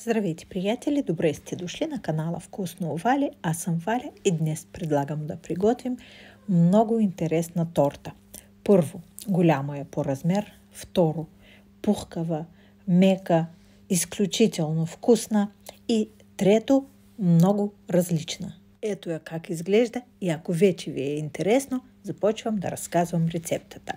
Здравейте, приятели! Добре сте дошли на канала Вкусно Вали. Аз съм Валя и днес предлагам да приготвим много интересна торта. Първо, голямо е по размер. Второ, пухкава, мека, изключително вкусна. И трето, много различна. Ето я как изглежда и ако вече ви е интересно, започвам да разказвам рецептата.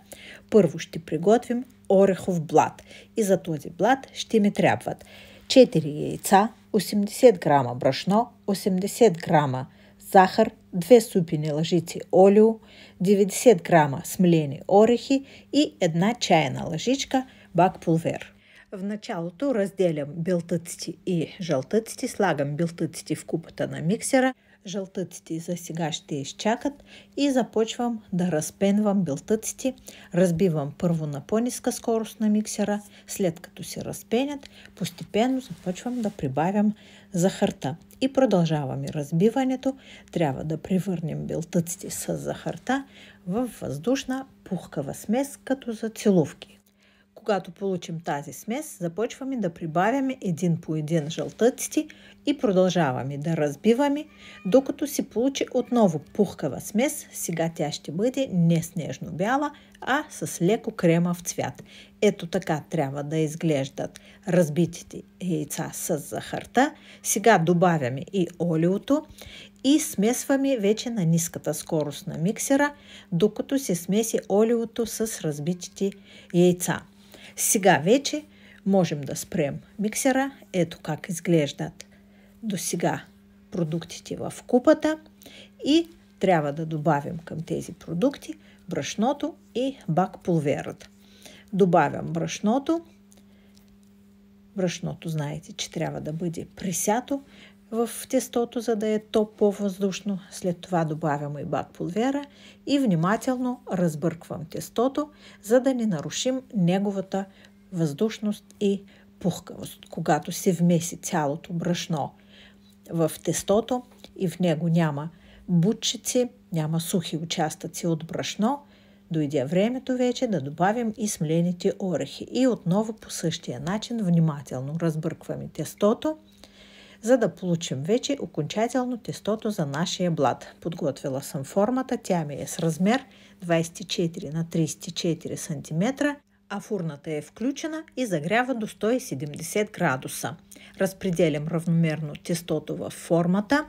Първо ще приготвим орехов блат и за този блат ще ми трябват 4 яйца, 80 грама брашно, 80 грама захар, 2 супини лъжици олио, 90 грама смлени орехи и една чайна лъжичка бак пулвер. В началото разделям белтъците и жълтъците, слагам белтъците в купата на миксера – Жълтъците за сега ще изчакат и започвам да разпенвам белтъците. Разбивам първо на по-ниска скорост на миксера, след като се разпенят, постепенно започвам да прибавям захарта. И продължаваме разбиването. Трябва да превърнем белтъците с захарта в въздушна пухкава смес, като за целувки. Когато получим тази смес, започваме да прибавяме един по един жълтъците и продължаваме да разбиваме, докато се получи отново пухкава смес. Сега тя ще бъде не снежно-бяла, а с леко кремав цвят. Ето така трябва да изглеждат разбитите яйца с захарта. Сега добавяме и олиото и смесваме вече на ниската скорост на миксера, докато се смеси олиото с разбитите яйца. Сега вече можем да спрем миксера. Ето как изглеждат до сега продуктите в купата и трябва да добавим към тези продукти брашното и бак пулверата. Добавям брашното. Брашното знаете, че трябва да бъде присято в тестото, за да е то по-въздушно. След това добавям и бак пулвера и внимателно разбърквам тестото, за да не нарушим неговата въздушност и пухкавост. Когато се вмеси цялото брашно в тестото и в него няма бутчици, няма сухи участъци от брашно, дойде времето вече да добавим и смлените орехи. И отново по същия начин внимателно разбъркваме тестото, за да получим вече окончателно тестото за нашия блат. Подготвила съм формата, тя ми е с размер 24 на 34 см а фурната е включена и загрява до 170 градуса. Разпределям равномерно тестото в формата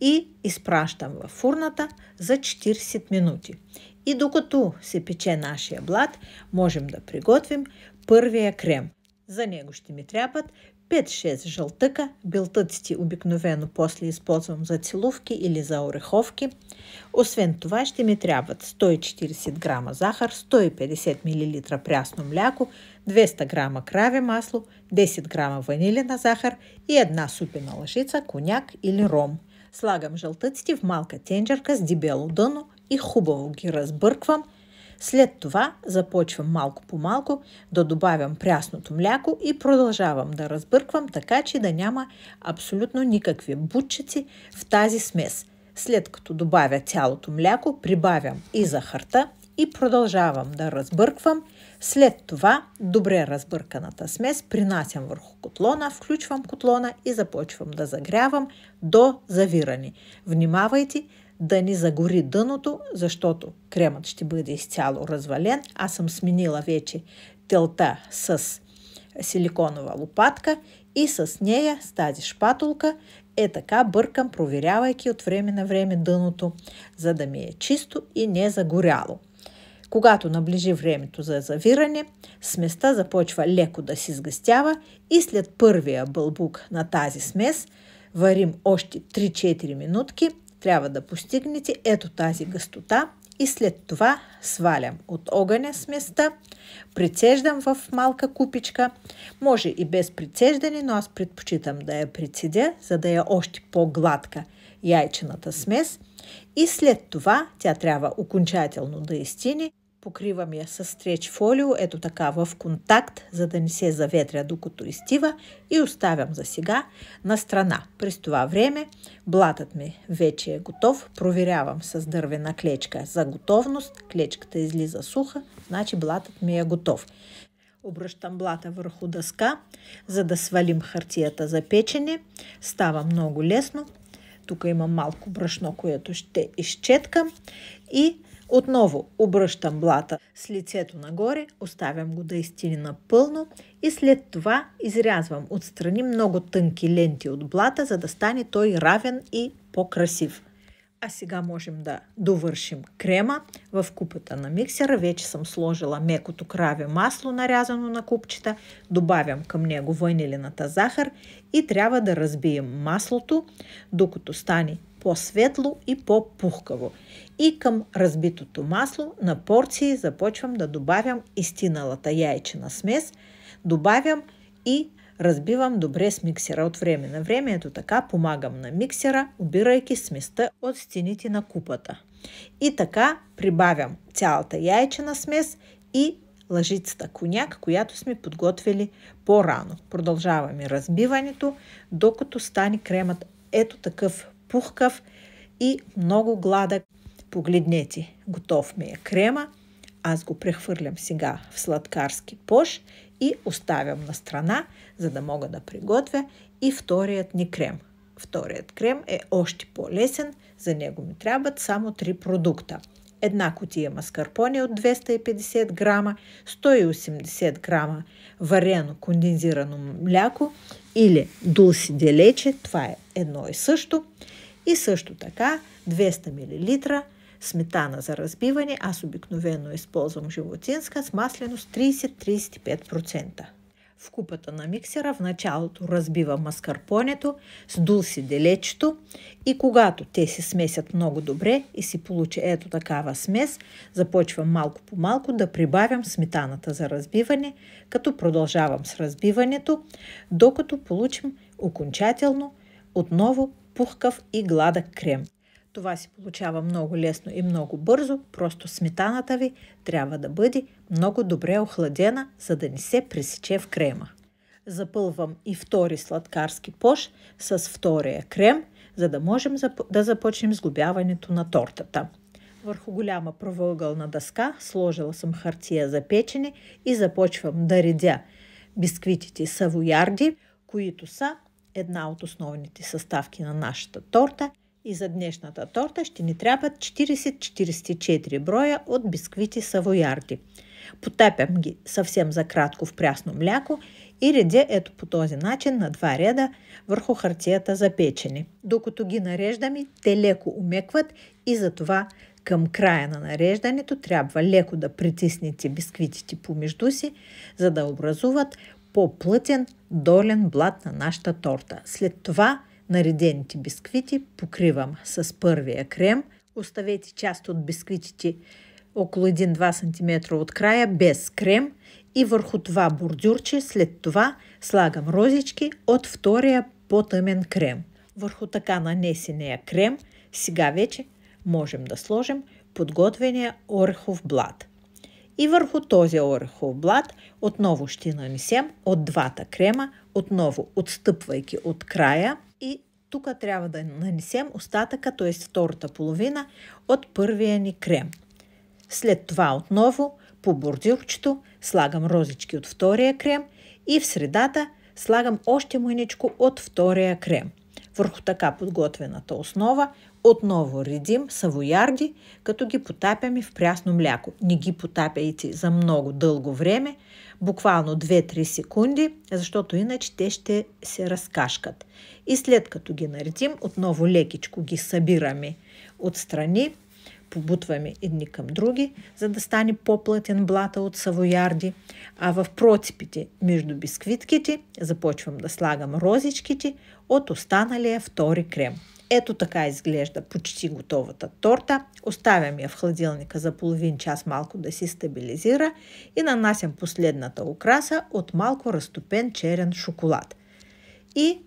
и изпращам в фурната за 40 минути. И докато се пече нашия блат, можем да приготвим първия крем. За него ще ми трябват 5-6 жълтъка, белтъците обикновено после използвам за целувки или за ореховки. Освен това ще ми трябват 140 грама захар, 150 мл прясно мляко, 200 грама краве масло, 10 грама ванилина захар и една супена лъжица коняк или ром. Слагам жълтъците в малка тенджерка с дебело дъно и хубаво ги разбърквам – след това започвам малко по малко да добавям прясното мляко и продължавам да разбърквам така, че да няма абсолютно никакви бутчици в тази смес. След като добавя цялото мляко, прибавям и захарта и продължавам да разбърквам. След това добре разбърканата смес принасям върху котлона, включвам котлона и започвам да загрявам до завиране. Внимавайте да ни загори дъното, защото кремът ще бъде изцяло развален. Аз съм сменила вече телта с силиконова лопатка и с нея, с тази шпатулка, е така бъркам, проверявайки от време на време дъното, за да ми е чисто и не загоряло. Когато наближи времето за завиране, сместа започва леко да се сгъстява и след първия бълбук на тази смес варим още 3-4 минутки – трябва да постигнете. Ето тази гъстота и след това свалям от огъня сместа, прицеждам в малка купичка, може и без прицеждане, но аз предпочитам да я прицедя, за да е още по-гладка яйчената смес. И след това тя трябва окончателно да изтини Покривам я с стреч фолио, ето така в контакт, за да не се заветря докато изтива и оставям за сега на страна. През това време блатът ми вече е готов. Проверявам с дървена клечка за готовност. Клечката излиза суха, значи блатът ми е готов. Обръщам блата върху дъска, за да свалим хартията за печене. Става много лесно. Тук има малко брашно, което ще изчеткам. И отново обръщам блата с лицето нагоре, оставям го да изтини напълно и след това изрязвам отстрани много тънки ленти от блата, за да стане той равен и по-красив. А сега можем да довършим крема. В купата на миксера вече съм сложила мекото краве масло, нарязано на купчета. Добавям към него ванилината захар и трябва да разбием маслото, докато стане по-светло и по-пухкаво. И към разбитото масло на порции започвам да добавям изтиналата яйчена смес. Добавям и Разбивам добре с миксера от време на време. Ето така помагам на миксера, обирайки сместа от стените на купата. И така прибавям цялата яйчена смес и лъжицата коняк, която сме подготвили по-рано. Продължаваме разбиването, докато стане кремът ето такъв пухкав и много гладък. Погледнете, готов ми е крема. Аз го прехвърлям сега в сладкарски пош и оставям на страна, за да мога да приготвя и вторият ни крем. Вторият крем е още по-лесен, за него ми трябват само три продукта. Една котия маскарпоне от 250 грама, 180 грама варено кондензирано мляко или дулси делече, това е едно и също. И също така 200 мл сметана за разбиване, аз обикновено използвам животинска с масленост 30-35%. В купата на миксера в началото разбивам маскарпонето с дулси делечето и когато те се смесят много добре и си получи ето такава смес, започвам малко по малко да прибавям сметаната за разбиване, като продължавам с разбиването, докато получим окончателно отново пухкав и гладък крем. Това се получава много лесно и много бързо, просто сметаната ви трябва да бъде много добре охладена, за да не се пресече в крема. Запълвам и втори сладкарски пош с втория крем, за да можем да започнем сглобяването на тортата. Върху голяма правоъгълна дъска сложила съм хартия за печене и започвам да редя бисквитите савоярди, които са една от основните съставки на нашата торта – и за днешната торта ще ни трябват 40-44 броя от бисквити савоярди. Потапям ги съвсем за кратко в прясно мляко и редя ето по този начин на два реда върху хартията за печене. Докато ги нареждаме, те леко умекват и затова към края на нареждането трябва леко да притиснете бисквитите помежду си, за да образуват по-плътен долен блат на нашата торта. След това наредените бисквити покривам с първия крем. Оставете част от бисквитите около 1-2 см от края без крем и върху това бордюрче след това слагам розички от втория по-тъмен крем. Върху така нанесения крем сега вече можем да сложим подготвения орехов блат. И върху този орехов блат отново ще нанесем от двата крема, отново отстъпвайки от края и тук трябва да нанесем остатъка, т.е. втората половина от първия ни крем. След това отново по бордюрчето слагам розички от втория крем и в средата слагам още мъничко от втория крем. Върху така подготвената основа отново редим савоярди, като ги потапяме в прясно мляко. Не ги потапяйте за много дълго време, буквално 2-3 секунди, защото иначе те ще се разкашкат. И след като ги наредим, отново лекичко ги събираме отстрани, побутваме едни към други, за да стане по-плътен блата от савоярди, а в процепите между бисквитките започвам да слагам розичките от останалия втори крем. Ето така изглежда почти готовата торта. Оставям я в хладилника за половин час малко да си стабилизира и нанасям последната украса от малко разтопен черен шоколад. И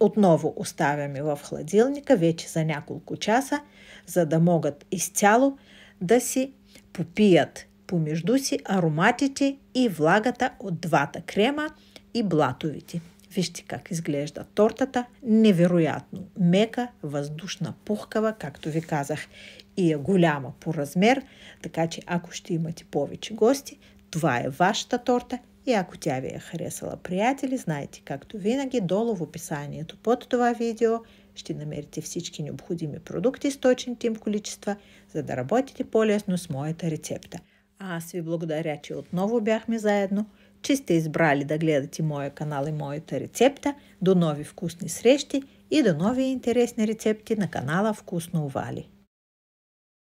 отново оставяме в хладилника вече за няколко часа, за да могат изцяло да си попият помежду си ароматите и влагата от двата крема и блатовите. Вижте как изглежда тортата. Невероятно мека, въздушна, пухкава, както ви казах, и е голяма по размер, така че ако ще имате повече гости, това е вашата торта И ако тя ви е харесала, приятели, знайте, както винаги, долу в описанието под това видео ще намерите всички необходими продукти с точните им количества, за да работите по-лесно с моята рецепта. А аз ви благодаря, че отново бяхме заедно, че сте избрали да гледате моя канал и моята рецепта. До нови вкусни срещи и до нови интересни рецепти на канала Вкусно Овали.